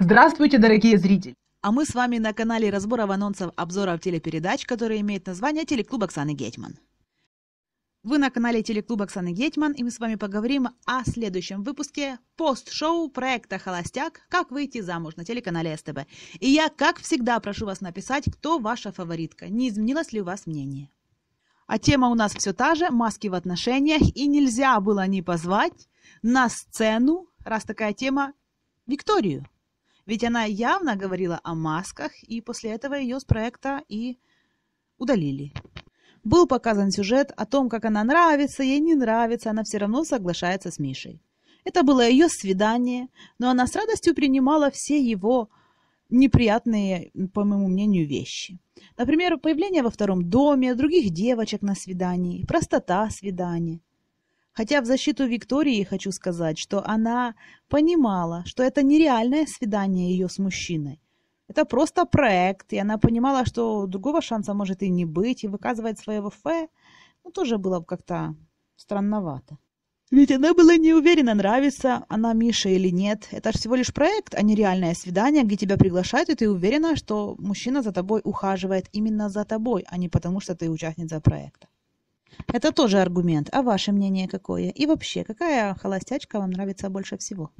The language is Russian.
Здравствуйте, дорогие зрители! А мы с вами на канале разборов анонсов обзоров телепередач, который имеет название «Телеклуб Оксаны Гетман». Вы на канале Телеклуб Оксаны Гетман, и мы с вами поговорим о следующем выпуске пост-шоу проекта «Холостяк. Как выйти замуж» на телеканале СТБ. И я, как всегда, прошу вас написать, кто ваша фаворитка, не изменилось ли у вас мнение. А тема у нас все та же – маски в отношениях, и нельзя было не позвать на сцену, раз такая тема, Викторию. Ведь она явно говорила о масках, и после этого ее с проекта и удалили. Был показан сюжет о том, как она нравится, ей не нравится, она все равно соглашается с Мишей. Это было ее свидание, но она с радостью принимала все его неприятные, по моему мнению, вещи. Например, появление во втором доме, других девочек на свидании, простота свидания. Хотя в защиту Виктории хочу сказать, что она понимала, что это нереальное свидание ее с мужчиной. Это просто проект, и она понимала, что другого шанса может и не быть, и выказывать своего фе, ну, тоже было как-то странновато. Ведь она была не уверена, нравится она Мише или нет. Это же всего лишь проект, а не реальное свидание, где тебя приглашают, и ты уверена, что мужчина за тобой ухаживает именно за тобой, а не потому, что ты участница проекта. Это тоже аргумент. А ваше мнение какое? И вообще, какая холостячка вам нравится больше всего?